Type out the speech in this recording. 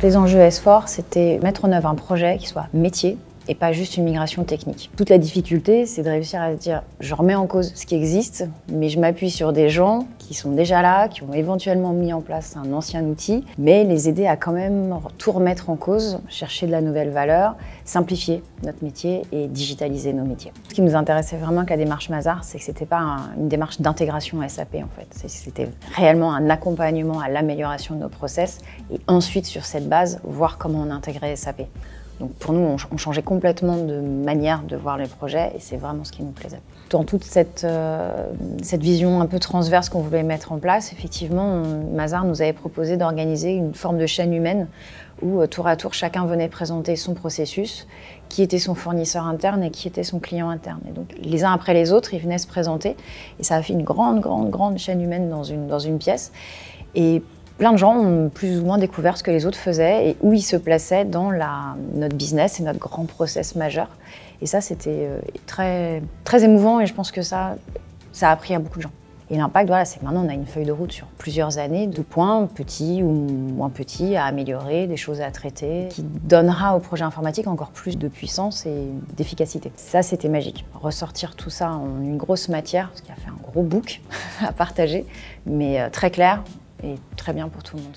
Les enjeux S4, c'était mettre en œuvre un projet qui soit métier, et pas juste une migration technique. Toute la difficulté, c'est de réussir à se dire, je remets en cause ce qui existe, mais je m'appuie sur des gens qui sont déjà là, qui ont éventuellement mis en place un ancien outil, mais les aider à quand même tout remettre en cause, chercher de la nouvelle valeur, simplifier notre métier et digitaliser nos métiers. Ce qui nous intéressait vraiment avec la démarche Mazar, c'est que c'était pas une démarche d'intégration SAP en fait, c'était réellement un accompagnement à l'amélioration de nos process et ensuite sur cette base, voir comment on intégrait SAP. Donc pour nous, on, changeait complètement de manière de voir les projets et c'est vraiment ce qui nous plaisait. Dans toute cette, euh, cette vision un peu transverse qu'on voulait mettre en place, effectivement, Mazar nous avait proposé d'organiser une forme de chaîne humaine où euh, tour à tour chacun venait présenter son processus, qui était son fournisseur interne et qui était son client interne. Et donc les uns après les autres, ils venaient se présenter et ça a fait une grande, grande, grande chaîne humaine dans une, dans une pièce. Et plein de gens ont plus ou moins découvert ce que les autres faisaient et où ils se plaçaient dans notre business et notre grand process majeur. Et ça, c'était euh, très, très émouvant et je pense que ça, ça a appris à beaucoup de gens. Et l'impact, voilà, c'est que maintenant on a une feuille de route sur plusieurs années de points petits ou moins petits à améliorer, des choses à traiter, qui donnera au projet informatique encore plus de puissance et d'efficacité. Ça, c'était magique. Ressortir tout ça en une grosse matière, ce qui a fait un gros book à partager, mais euh, très clair, et très bien pour tout le monde.